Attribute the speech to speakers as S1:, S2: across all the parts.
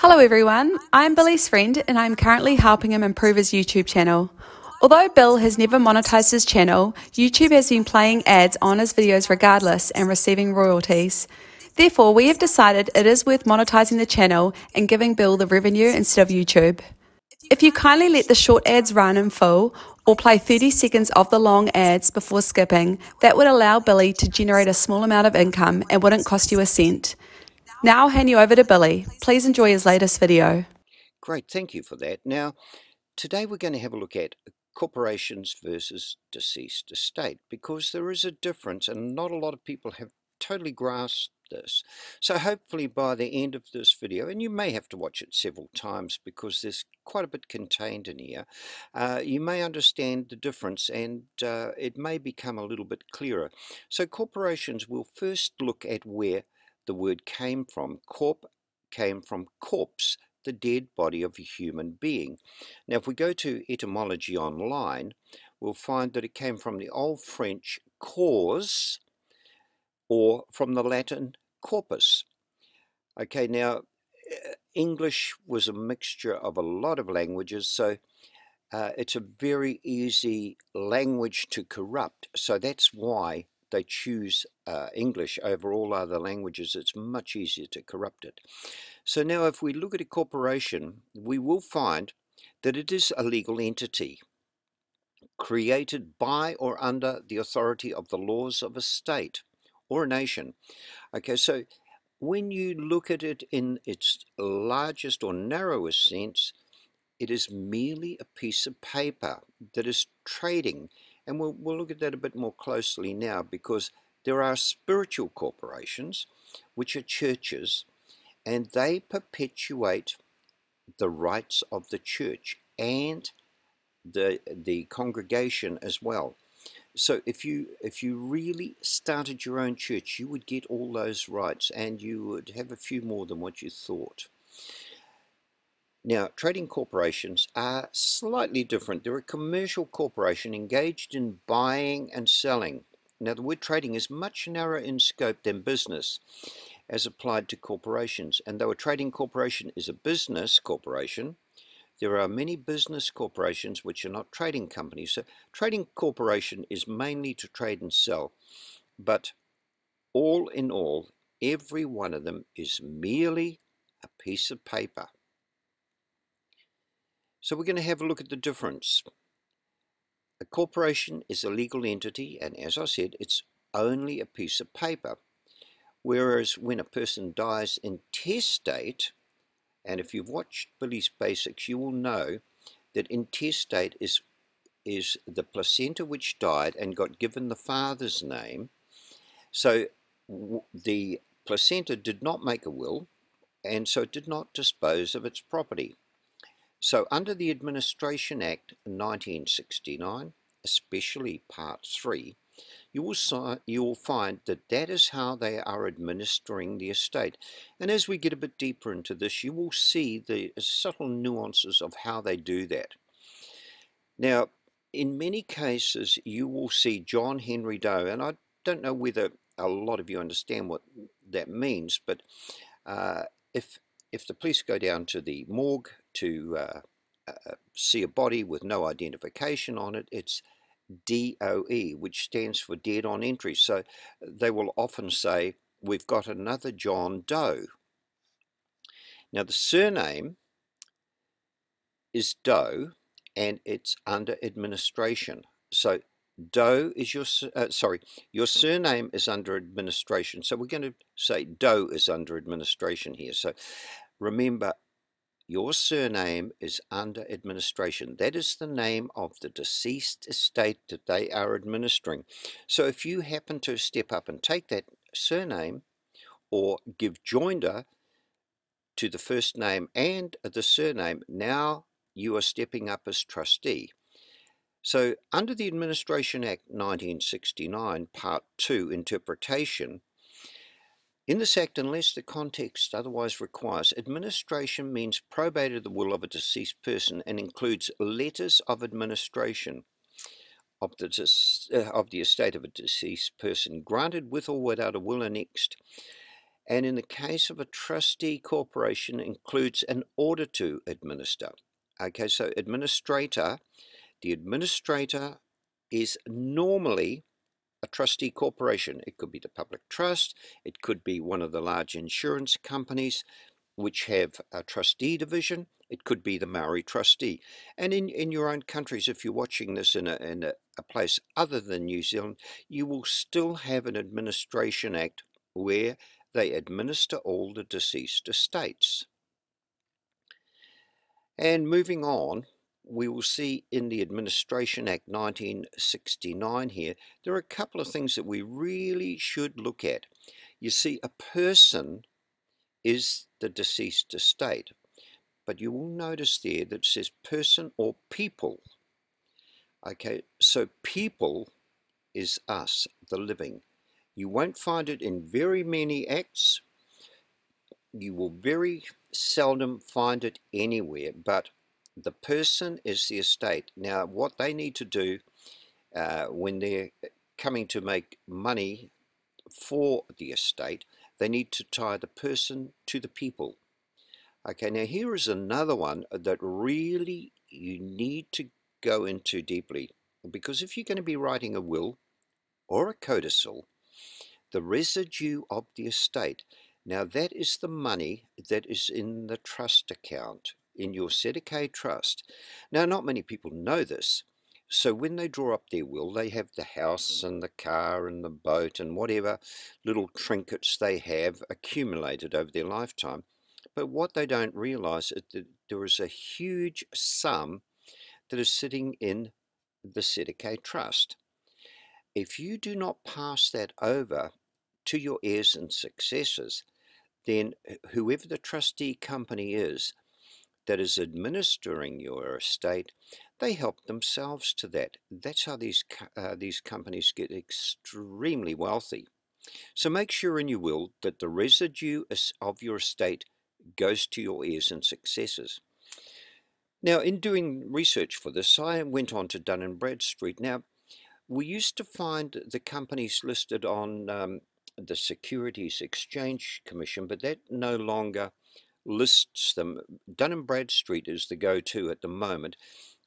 S1: Hello everyone, I'm Billy's friend and I'm currently helping him improve his YouTube channel. Although Bill has never monetized his channel, YouTube has been playing ads on his videos regardless and receiving royalties. Therefore, we have decided it is worth monetizing the channel and giving Bill the revenue instead of YouTube. If you kindly let the short ads run in full or play 30 seconds of the long ads before skipping, that would allow Billy to generate a small amount of income and wouldn't cost you a cent. Now hand you over to Billy. Please enjoy his latest video.
S2: Great, thank you for that. Now, today we're going to have a look at corporations versus deceased estate because there is a difference and not a lot of people have totally grasped this. So hopefully by the end of this video, and you may have to watch it several times because there's quite a bit contained in here, uh, you may understand the difference and uh, it may become a little bit clearer. So corporations will first look at where the word came from. Corp came from corpse, the dead body of a human being. Now, if we go to etymology online, we'll find that it came from the Old French cors or from the Latin corpus. Okay, now eh, English was a mixture of a lot of languages, so uh, it's a very easy language to corrupt. So that's why they choose uh, English over all other languages, it's much easier to corrupt it. So now if we look at a corporation, we will find that it is a legal entity created by or under the authority of the laws of a state or a nation. Okay, so when you look at it in its largest or narrowest sense, it is merely a piece of paper that is trading and we'll, we'll look at that a bit more closely now because there are spiritual corporations, which are churches, and they perpetuate the rights of the church and the the congregation as well. So if you if you really started your own church, you would get all those rights and you would have a few more than what you thought. Now, trading corporations are slightly different. They're a commercial corporation engaged in buying and selling. Now, the word trading is much narrower in scope than business as applied to corporations. And though a trading corporation is a business corporation, there are many business corporations which are not trading companies. So, trading corporation is mainly to trade and sell. But all in all, every one of them is merely a piece of paper. So we're going to have a look at the difference. A corporation is a legal entity and as I said it's only a piece of paper. Whereas when a person dies intestate, and if you've watched Billy's Basics you will know that intestate is is the placenta which died and got given the father's name. So the placenta did not make a will and so it did not dispose of its property. So under the Administration Act 1969, especially Part 3, you will, you will find that that is how they are administering the estate. And as we get a bit deeper into this, you will see the subtle nuances of how they do that. Now, in many cases, you will see John Henry Doe, and I don't know whether a lot of you understand what that means, but uh, if if the police go down to the morgue to uh, uh, see a body with no identification on it, it's DOE, which stands for dead on entry. So they will often say, We've got another John Doe. Now, the surname is Doe and it's under administration. So Doe is your, uh, sorry, your surname is under administration. So we're going to say Doe is under administration here. So remember, your surname is under administration. That is the name of the deceased estate that they are administering. So if you happen to step up and take that surname or give joinder to the first name and the surname, now you are stepping up as trustee. So under the Administration Act 1969, Part 2, Interpretation, in this act, unless the context otherwise requires, administration means probated the will of a deceased person and includes letters of administration of the, uh, of the estate of a deceased person, granted with or without a will annexed, and in the case of a trustee corporation includes an order to administer. Okay, so administrator, the administrator is normally a trustee corporation. It could be the public trust, it could be one of the large insurance companies which have a trustee division, it could be the Maori trustee. And in, in your own countries, if you're watching this in, a, in a, a place other than New Zealand, you will still have an administration act where they administer all the deceased estates. And moving on, we will see in the Administration Act 1969 here, there are a couple of things that we really should look at. You see, a person is the deceased estate, but you will notice there that it says person or people. Okay, so people is us, the living. You won't find it in very many acts. You will very seldom find it anywhere, but the person is the estate. Now, what they need to do uh, when they're coming to make money for the estate, they need to tie the person to the people. Okay, now here is another one that really you need to go into deeply. Because if you're going to be writing a will or a codicil, the residue of the estate. Now that is the money that is in the trust account, in your Cestui Que trust. Now not many people know this, so when they draw up their will, they have the house and the car and the boat and whatever little trinkets they have accumulated over their lifetime. But what they don't realize is that there is a huge sum that is sitting in the Cestui Que trust. If you do not pass that over to your heirs and successors, then whoever the trustee company is that is administering your estate, they help themselves to that. That's how these uh, these companies get extremely wealthy. So make sure in your will that the residue of your estate goes to your heirs and successors. Now, in doing research for this, I went on to Dun and Bradstreet. Now, we used to find the companies listed on um, the Securities Exchange Commission, but that no longer lists them. Dun & Bradstreet is the go-to at the moment.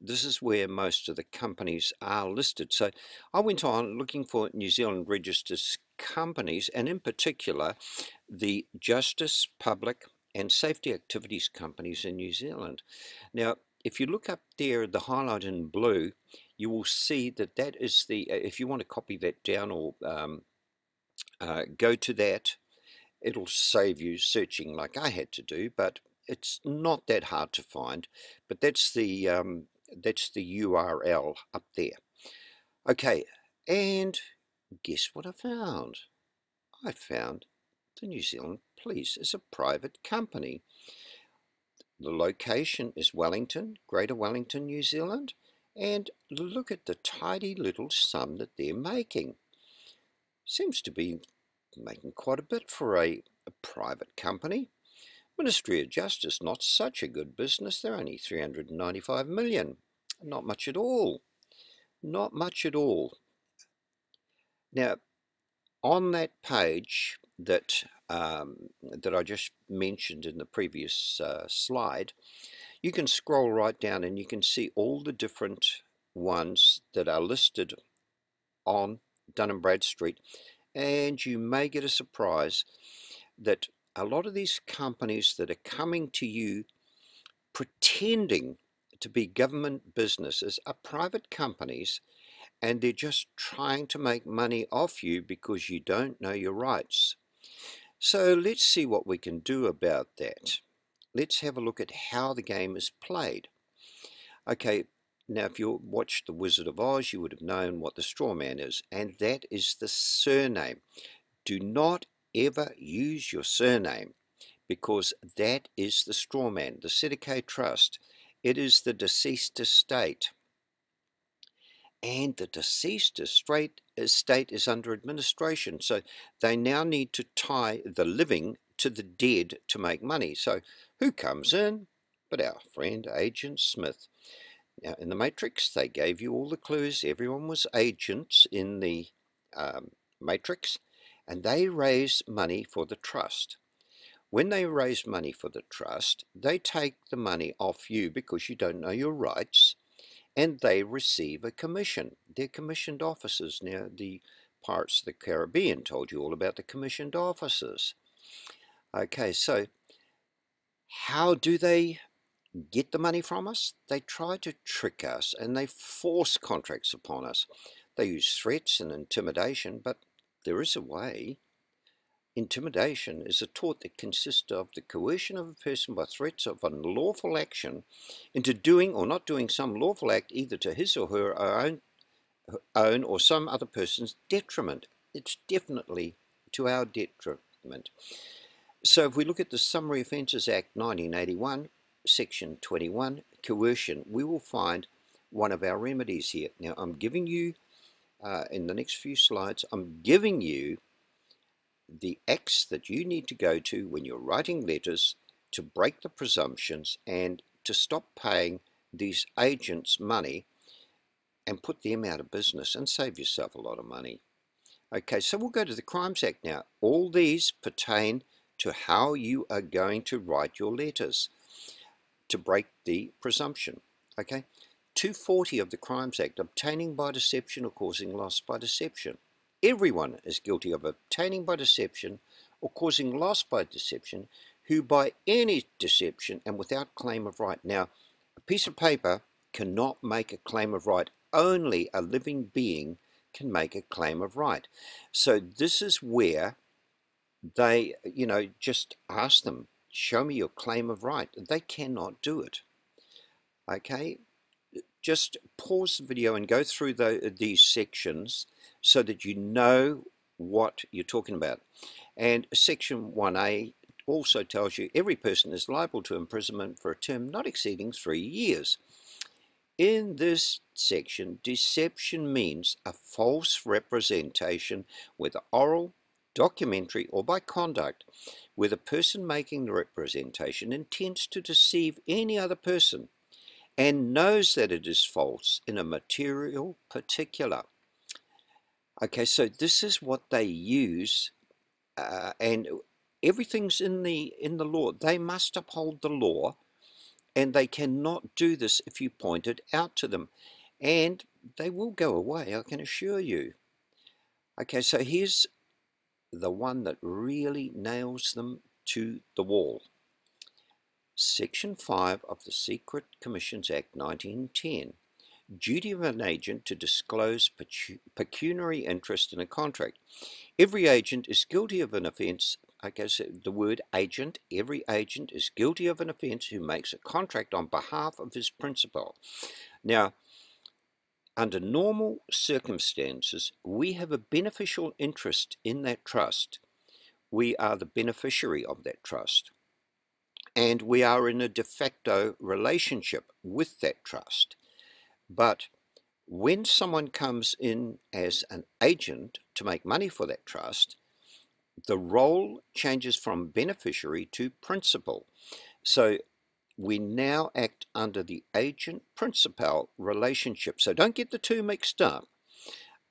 S2: This is where most of the companies are listed. So I went on looking for New Zealand registered companies, and in particular, the Justice, Public and Safety Activities companies in New Zealand. Now, if you look up there, the highlight in blue, you will see that that is the, if you want to copy that down or um, uh, go to that. It'll save you searching like I had to do, but it's not that hard to find. But that's the um, that's the URL up there. Okay, and guess what I found? I found the New Zealand Police is a private company. The location is Wellington, Greater Wellington, New Zealand, and look at the tidy little sum that they're making seems to be making quite a bit for a, a private company. Ministry of Justice, not such a good business. They're only 395 million. Not much at all. Not much at all. Now, on that page that um, that I just mentioned in the previous uh, slide, you can scroll right down and you can see all the different ones that are listed on Dun & Bradstreet and you may get a surprise that a lot of these companies that are coming to you pretending to be government businesses are private companies and they're just trying to make money off you because you don't know your rights. So let's see what we can do about that. Let's have a look at how the game is played. Okay, now, if you watched The Wizard of Oz, you would have known what the straw man is, and that is the surname. Do not ever use your surname because that is the straw man, the Cestui Que Trust. It is the deceased estate. And the deceased estate is under administration. So they now need to tie the living to the dead to make money. So who comes in? But our friend Agent Smith. Now, in the Matrix, they gave you all the clues. Everyone was agents in the um, Matrix. and they raise money for the trust. When they raise money for the trust, they take the money off you because you don't know your rights, and they receive a commission. They're commissioned officers. Now, the Pirates of the Caribbean told you all about the commissioned officers. Okay, so how do they get the money from us? They try to trick us and they force contracts upon us. They use threats and intimidation, but there is a way. Intimidation is a tort that consists of the coercion of a person by threats of unlawful action into doing or not doing some lawful act either to his or her own, own or some other person's detriment. It's definitely to our detriment. So if we look at the Summary Offences Act 1981, Section 21, coercion, we will find one of our remedies here. Now I'm giving you, uh, in the next few slides, I'm giving you the acts that you need to go to when you're writing letters to break the presumptions and to stop paying these agents money and put them out of business and save yourself a lot of money. Okay, so we'll go to the Crimes Act now. All these pertain to how you are going to write your letters to break the presumption. Okay, 240 of the Crimes Act, obtaining by deception or causing loss by deception. Everyone is guilty of obtaining by deception or causing loss by deception, who by any deception and without claim of right. Now, a piece of paper cannot make a claim of right. Only a living being can make a claim of right. So this is where they, you know, just ask them, show me your claim of right. They cannot do it. Okay, just pause the video and go through the, these sections so that you know what you're talking about. And section 1a also tells you every person is liable to imprisonment for a term not exceeding three years. In this section, deception means a false representation, whether oral, documentary, or by conduct, where the person making the representation intends to deceive any other person and knows that it is false in a material particular. Okay, so this is what they use, uh, and everything's in the in the law. They must uphold the law, and they cannot do this if you point it out to them, and they will go away. I can assure you. Okay, so here's the one that really nails them to the wall. Section 5 of the Secret Commissions Act 1910 duty of an agent to disclose pecuniary interest in a contract. Every agent is guilty of an offence. I guess the word agent, every agent is guilty of an offence who makes a contract on behalf of his principal. Now, under normal circumstances, we have a beneficial interest in that trust. We are the beneficiary of that trust. And we are in a de facto relationship with that trust. But when someone comes in as an agent to make money for that trust, the role changes from beneficiary to principal. So we now act under the agent principal relationship. So don't get the two mixed up.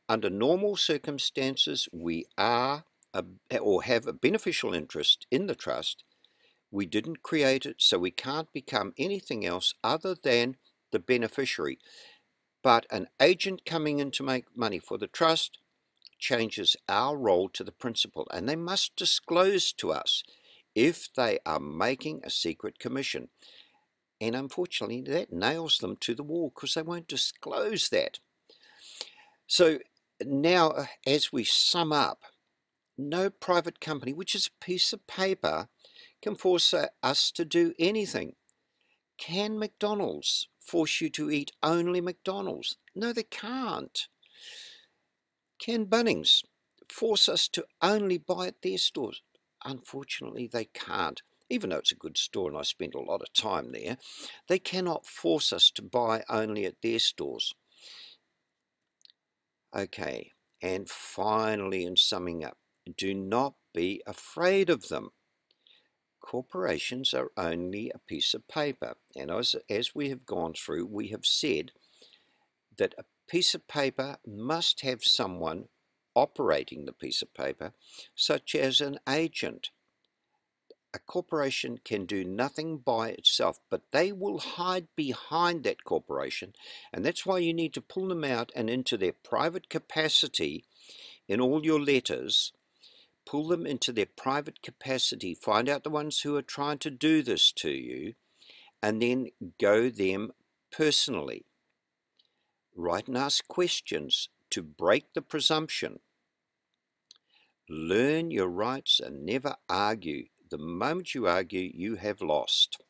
S2: Under normal circumstances, we are a, or have a beneficial interest in the trust. We didn't create it, so we can't become anything else other than the beneficiary. But an agent coming in to make money for the trust changes our role to the principal, and they must disclose to us if they are making a secret commission. And unfortunately, that nails them to the wall because they won't disclose that. So now, uh, as we sum up, no private company, which is a piece of paper, can force uh, us to do anything. Can McDonald's force you to eat only McDonald's? No, they can't. Can Bunnings force us to only buy at their stores? Unfortunately, they can't. Even though it's a good store and I spend a lot of time there, they cannot force us to buy only at their stores. Okay, and finally, in summing up, do not be afraid of them corporations are only a piece of paper. And as, as we have gone through, we have said that a piece of paper must have someone operating the piece of paper, such as an agent. A corporation can do nothing by itself, but they will hide behind that corporation, and that's why you need to pull them out and into their private capacity in all your letters. Pull them into their private capacity, find out the ones who are trying to do this to you, and then go them personally. Write and ask questions to break the presumption. Learn your rights and never argue. The moment you argue, you have lost.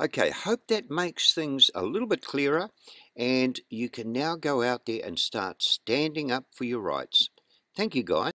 S2: Okay, hope that makes things a little bit clearer and you can now go out there and start standing up for your rights. Thank you, guys.